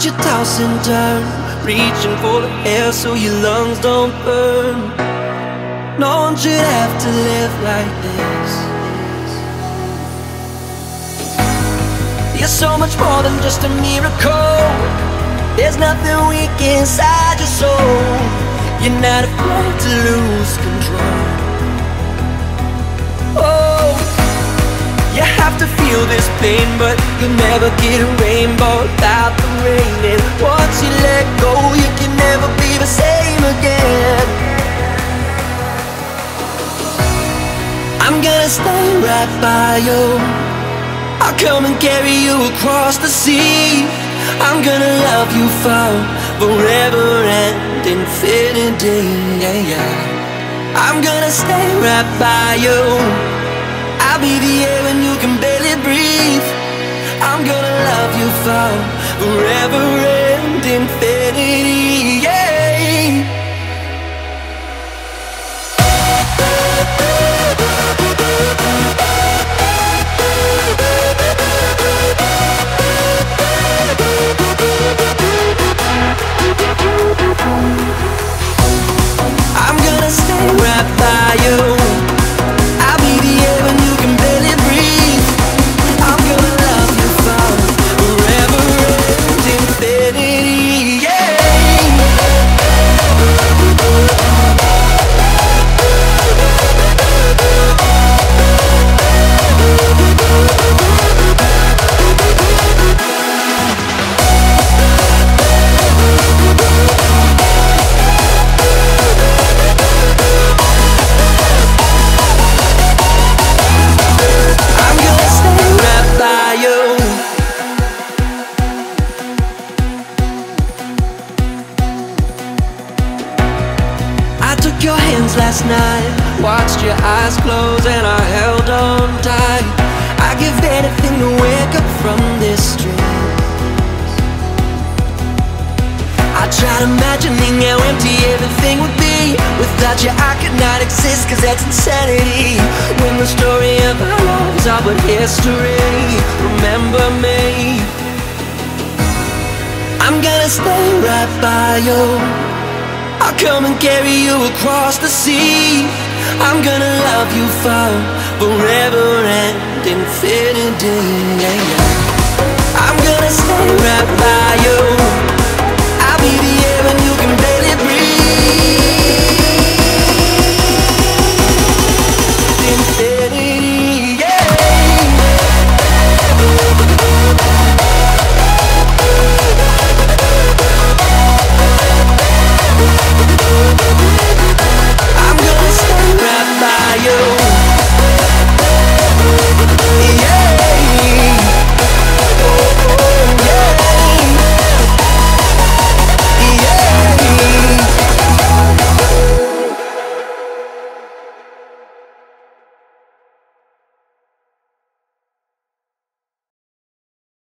watch you toss and turn, reaching for the air so your lungs don't burn. No one should have to live like this. You're so much more than just a miracle. There's nothing weak inside your soul. You're not afraid to lose control. Oh, you have to feel this pain, but you'll never get a rainbow without the rain. And once you let go, you can never be the same again. I'm gonna stay right by you. I'll come and carry you across the sea. I'm gonna love you for forever and infinity. Yeah, yeah. I'm gonna stay right by you. Be the air when you can barely breathe. I'm gonna love you for forever and infinity. Yeah. Last night, watched your eyes close, and I held on tight. I give anything to wake up from this dream. I tried imagining how empty everything would be Without you I could not exist cause that's insanity When the story of our lives are but history Remember me I'm gonna stay right by you I'll come and carry you across the sea. I'm gonna love you for forever and infinity